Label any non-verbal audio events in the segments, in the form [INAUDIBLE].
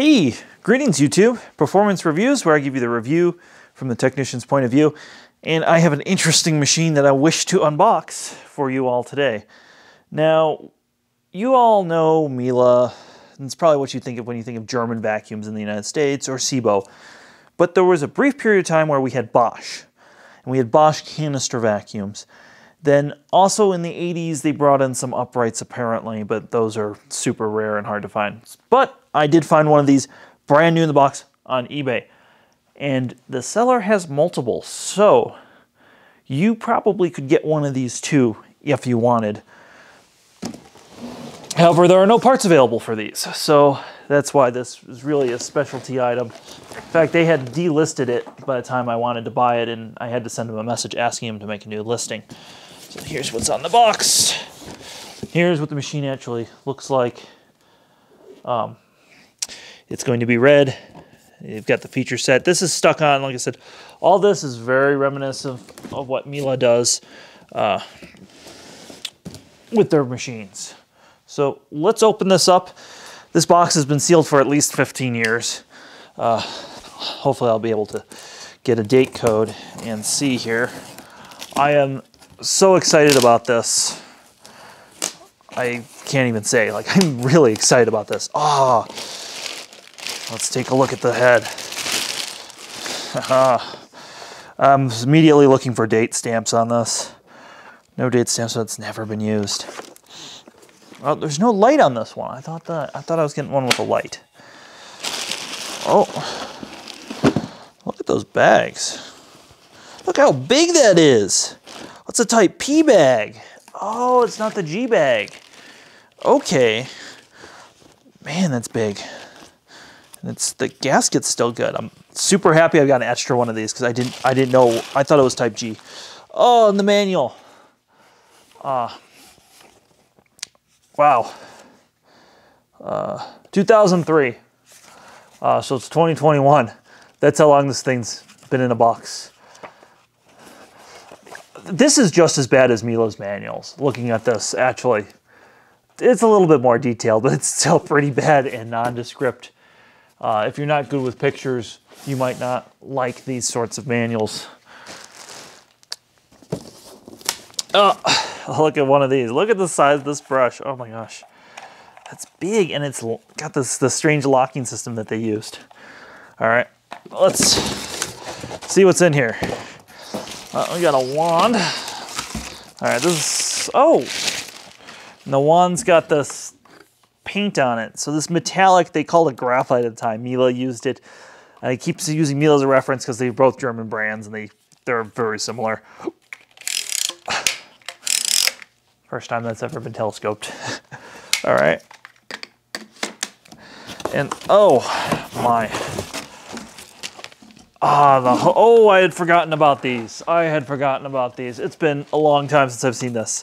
Hey, greetings YouTube. Performance Reviews, where I give you the review from the technician's point of view. And I have an interesting machine that I wish to unbox for you all today. Now, you all know Miele. It's probably what you think of when you think of German vacuums in the United States or SEBO. But there was a brief period of time where we had Bosch. And we had Bosch canister vacuums. Then also in the 80s, they brought in some uprights apparently, but those are super rare and hard to find. But I did find one of these brand new in the box on eBay. And the seller has multiple, so you probably could get one of these too if you wanted. However, there are no parts available for these, so that's why this is really a specialty item. In fact, they had delisted it by the time I wanted to buy it, and I had to send them a message asking them to make a new listing. So here's what's on the box. Here's what the machine actually looks like. Um, it's going to be red. You've got the feature set. This is stuck on, like I said, all this is very reminiscent of, of what Miele does uh, with their machines. So let's open this up. This box has been sealed for at least 15 years. Uh, hopefully I'll be able to get a date code and see here. I am so excited about this. I can't even say, like, [LAUGHS] I'm really excited about this. Ah, oh, let's take a look at the head. [LAUGHS] I'm immediately looking for date stamps on this. No date stamps, so it's never been used. Well, there's no light on this one. I thought that I thought I was getting one with a light. Oh, look at those bags. Look how big that is. What's a type P bag? Oh, it's not the G bag. Okay. Man, that's big. And it's the gasket's still good. I'm super happy I got an extra one of these because I didn't I didn't know I thought it was type G. Oh, and the manual. Uh, wow. Uh, 2003. Uh, so it's 2021. That's how long this thing's been in a box this is just as bad as Miele's manuals. Looking at this, actually, it's a little bit more detailed, [LAUGHS] but it's still pretty bad and nondescript. Uh, if you're not good with pictures, you might not like these sorts of manuals. Oh, [LAUGHS] look at one of these. Look at the size of this brush. Oh my gosh. That's big and it's got this the strange locking system that they used. All right, let's see what's in here. Uh, we got a wand. All right, this is, oh, and the wand's got this paint on it. So this metallic, they called it graphite at the time. Miele used it. And he keeps using Miele as a reference because they're both German brands and they, they're very similar. First time that's ever been telescoped. [LAUGHS] All right. And oh my, Ah, the oh, I had forgotten about these. I had forgotten about these. It's been a long time since I've seen this.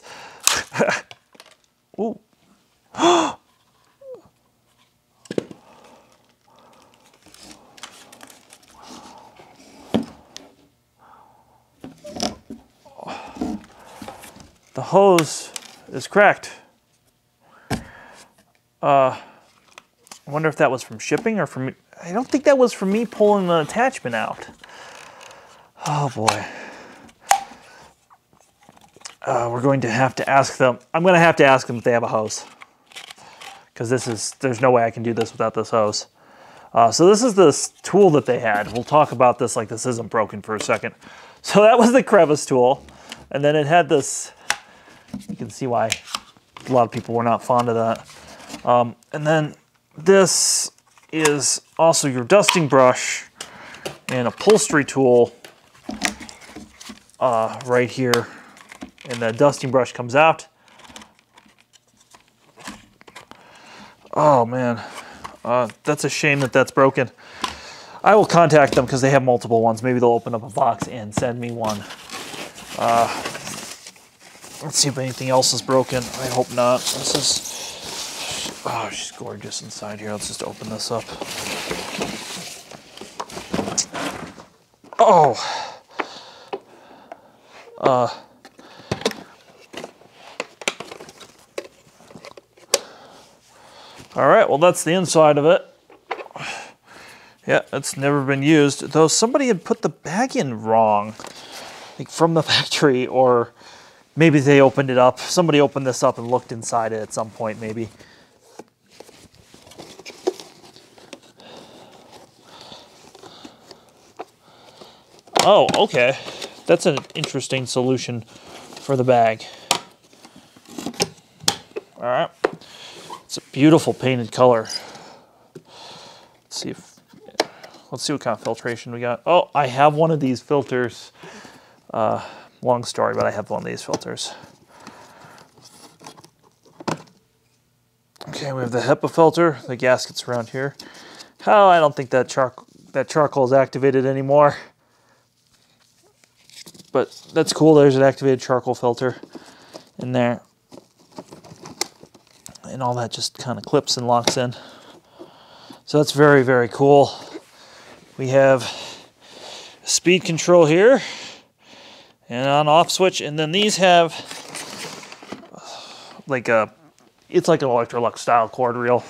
[LAUGHS] Ooh. [GASPS] the hose is cracked. Uh, I wonder if that was from shipping or from I don't think that was for me pulling the attachment out. Oh boy. Uh, we're going to have to ask them. I'm going to have to ask them if they have a hose. Because this is, there's no way I can do this without this hose. Uh, so this is this tool that they had. We'll talk about this like this isn't broken for a second. So [LAUGHS] that was the crevice tool. And then it had this, you can see why a lot of people were not fond of that. Um, and then this is also your dusting brush and upholstery tool uh, right here. And the dusting brush comes out. Oh man, uh, that's a shame that that's broken. I will contact them because they have multiple ones. Maybe they'll open up a box and send me one. Uh, let's see if anything else is broken. I hope not. This is Oh, she's gorgeous inside here. Let's just open this up. Oh. Uh. All right, well, that's the inside of it. Yeah, it's never been used. Though somebody had put the bag in wrong, like from the [LAUGHS] factory, or maybe they opened it up. Somebody opened this up and looked inside it at some point, maybe. Oh, okay. That's an interesting solution for the bag. All right. It's a beautiful painted color. Let's see if, let's see what kind of filtration we got. Oh, I have one of these filters. Uh, long story, but I have one of these filters. Okay, we have the HEPA filter, the gaskets around here. Oh, I don't think that char that charcoal is activated anymore but that's cool. There's an activated charcoal filter in there. And all that just kind of clips and locks in. So that's very, very cool. We have speed control here and on off switch. And then these have like a, it's like an Electrolux style cord reel.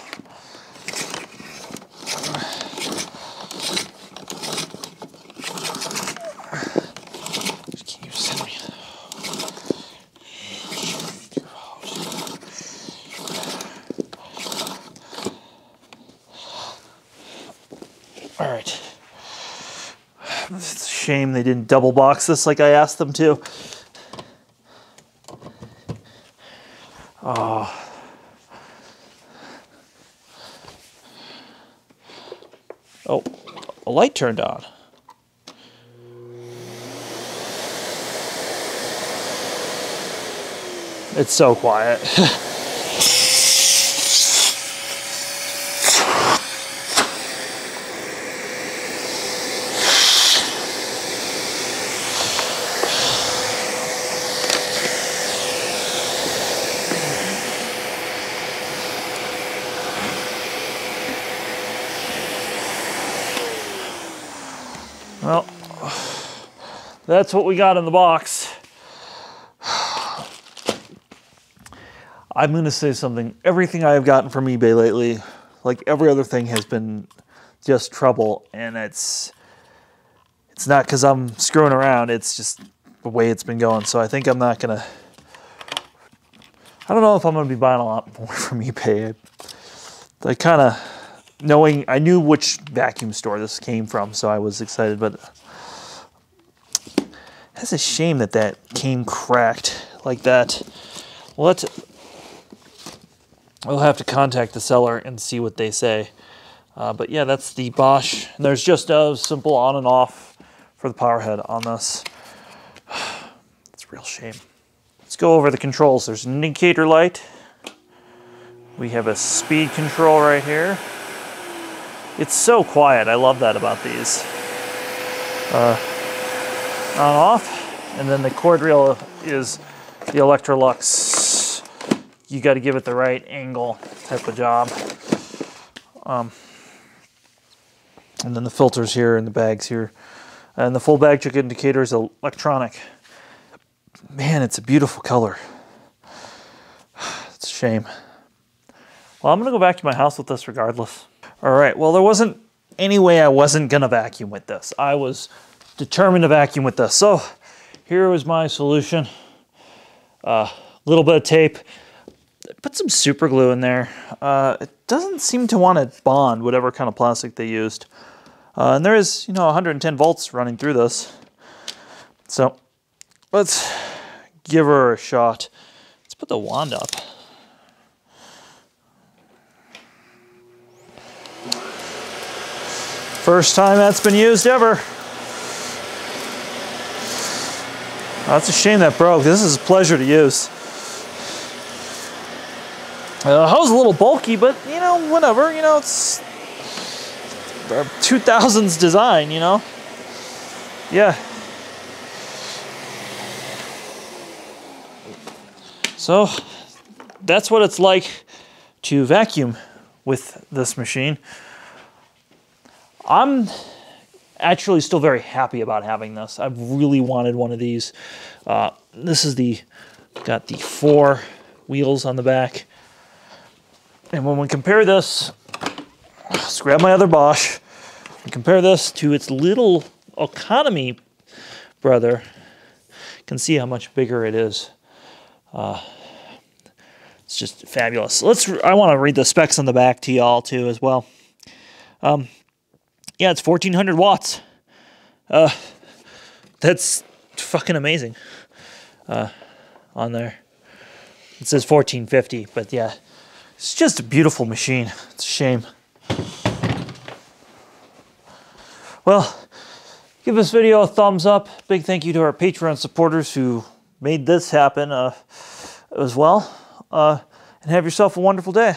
All right. It's a shame they didn't double box this like I asked them to. Oh. Oh, a light turned on. It's so quiet. [LAUGHS] that's what we got in the box. [SIGHS] I'm going to say something. Everything I've gotten from eBay lately, like every other thing, has been just trouble, and it's it's not because I'm screwing around. It's just the way it's been going. So I think I'm not gonna. I don't know if I'm gonna be buying a lot [LAUGHS] more from eBay. I, I kind of knowing I knew which vacuum store this came from, so I was excited. But it's a shame that that came cracked like that. Let's. We'll have to contact the seller and see what they say. Uh, but yeah, that's the Bosch. And there's just a simple on and off for the power head on this. [SIGHS] It's a real shame. Let's go over the controls. There's an indicator light. We have a speed control right here. It's so quiet. I love that about these. Uh, on off, and then the cord reel is the Electrolux you got to give it the right angle type of job. Um, and then the filters here and the bags here. And the full bag check indicator is electronic. Man, it's a beautiful color. [SIGHS] It's a shame. Well, I'm going to go back to my house with this regardless. All right, well, there wasn't any way I wasn't going to vacuum with this. I was determined to vacuum with this. So here was my solution. A uh, little bit of tape, put some super glue in there. Uh, it doesn't seem to want to bond whatever kind of plastic they used. Uh, and there is, you know, 110 volts running through this. So let's give her a shot. Let's put the wand up. First time that's been used ever. That's a shame that broke. This is a pleasure to use. Uh, the hose a little bulky, but you know, whatever. You know, it's 2000s design. You know, yeah. So that's what it's like to vacuum with this machine. I'm actually still very happy about having this. I've really wanted one of these. Uh, this is the got the four wheels on the back. And when we compare this let's grab my other Bosch and compare this to its little economy brother. Can see how much bigger it is. Uh, it's just fabulous. Let's. I want to read the specs on the back to y'all too as well. Um, yeah, it's 1400 watts. Uh, that's fucking amazing. Uh, on there. It says 1450, but yeah, it's just a beautiful machine. It's a shame. Well, give this video a thumbs up. Big thank you to our Patreon supporters who made this happen uh, as well. Uh, and have yourself a wonderful day.